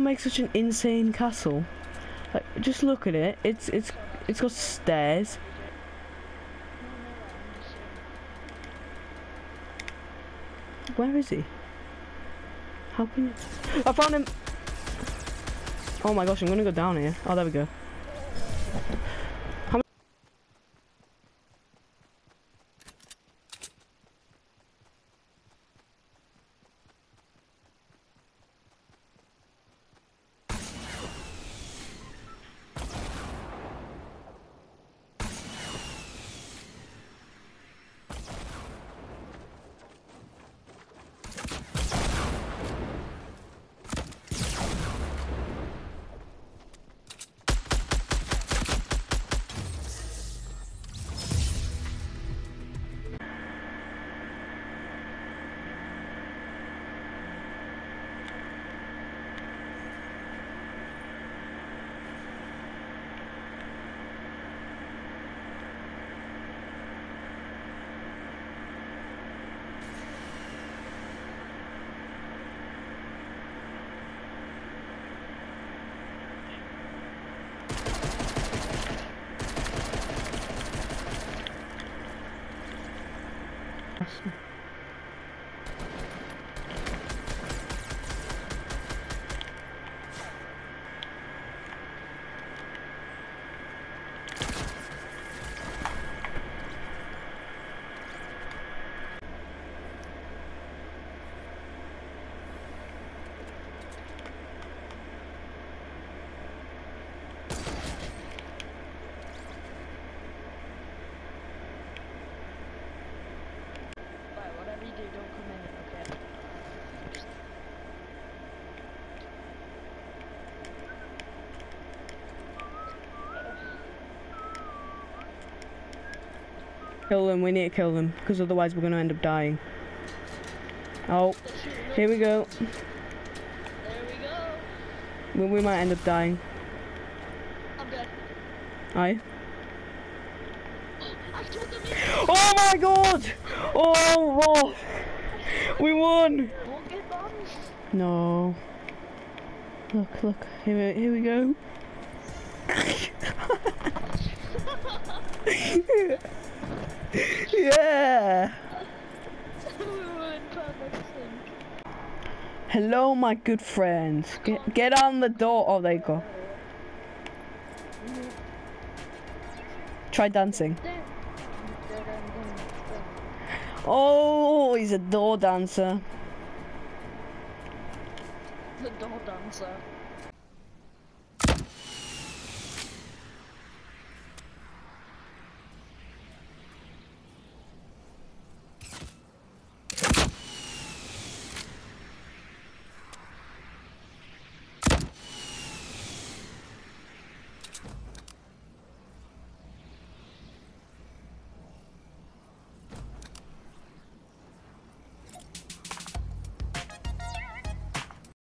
make such an insane castle? Like, just look at it. It's it's it's got stairs. Where is he? How can you? I found him. Oh my gosh, I'm gonna go down here. Oh, there we go. But Kill them. We need to kill them because otherwise we're gonna end up dying. Oh, here we go. There we go. We, we might end up dying. I'm dead. Aye. Oh my god! Oh, oh. we won! No. Look, look. Here, we- here we go. yeah. we were in perfect sync. Hello, my good friends. Get get on the door. Oh, there you go. Try dancing. Oh, he's a door dancer. The door dancer.